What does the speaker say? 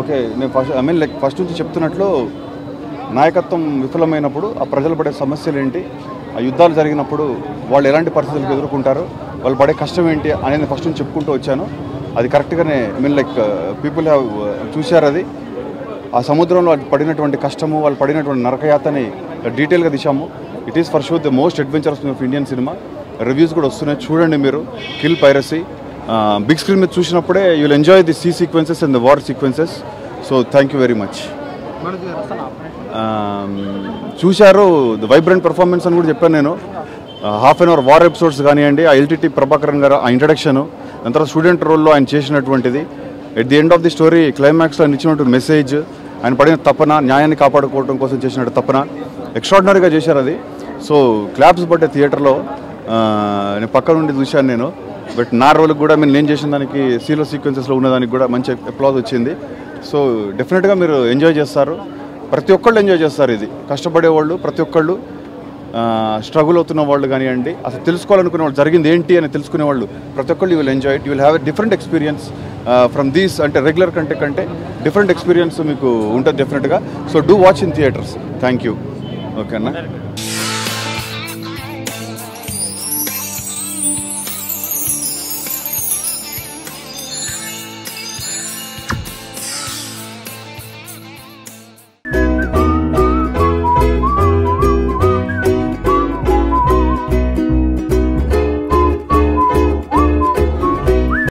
Okay నేను first I mean like first నుంచి చెప్తున్నట్లు నాయకత్వం విఫలమైనప్పుడు ఆ ప్రజలు పడే సమస్యలు ఏంటి ఆ యుద్ధాలు జరిగినప్పుడు వాళ్ళు ఎలాంటి పరిస్థితులకు ఎదుర్కొంటారు? వాళ్ళు పడే కష్టం ఏంటి అనేది ఫస్ట్ నుంచి చెప్పుకుంటూ వచ్చాను. అది కరెక్ట్గానే I mean like people have చూశారు అది. ఆ సముద్రంలో పడినటువంటి కష్టము వాళ్ళు పడినటువంటి నరకయాతని డీటెయిల్గా దిశాము it is for sure the most adventurous of Indian cinema reviews కూడా వస్తున్నాయి. చూడండి మీరు. కిల్ పైరసీ బిగ్ స్క్రీన్ మీద చూసినప్పుడే you'll enjoy the sea sequences and the war sequences so thank you very much చూశారు ద వైబ్రెంట్ పర్ఫార్మెన్స్ అని కూడా చెప్పాను నేను. Half an hour war episodes కానివ్వండి ఆ ఎల్టీటీ ప్రభాకరన్ గారు ఆ ఇంట్రడక్షన్ దాని తర్వాత స్టూడెంట్ రోల్లో ఆయన చేసినటువంటిది. At the end of the story క్లైమాక్స్లో ఆయన ఇచ్చినటువంటి మెసేజ్ ఆయన పడిన తపన న్యాయాన్ని కాపాడుకోవడం కోసం చేసినట్టు తపన. ఎక్స్ట్రాడినరీగా చేశారు అది. సో క్లాప్స్ పడ్డే థియేటర్లో నేను పక్క నుండి చూశాను నేను. బట్ నా రోల్కి కూడా మీరు నేను చేసిన దానికి సీలో సీక్వెన్సెస్లో ఉన్నదానికి కూడా మంచి అప్లాజ్ వచ్చింది. సో డెఫినెట్గా మీరు ఎంజాయ్ చేస్తారు. ప్రతి ఒక్కళ్ళు ఎంజాయ్ చేస్తారు ఇది. కష్టపడే వాళ్ళు ప్రతి ఒక్కళ్ళు స్ట్రగుల్ అవుతున్న వాళ్ళు కానివ్వండి అసలు తెలుసుకోవాలనుకునే వాళ్ళు జరిగింది ఏంటి అని తెలుసుకునే వాళ్ళు ప్రతి ఒక్కళ్ళు you will enjoy it you will have a different experience from these అంటే రెగ్యులర్ కంటే కంటే డిఫరెంట్ ఎక్స్పీరియన్స్ మీకు ఉంటుంది డెఫినెట్గా so do watch in theatres thank you ఓకేనా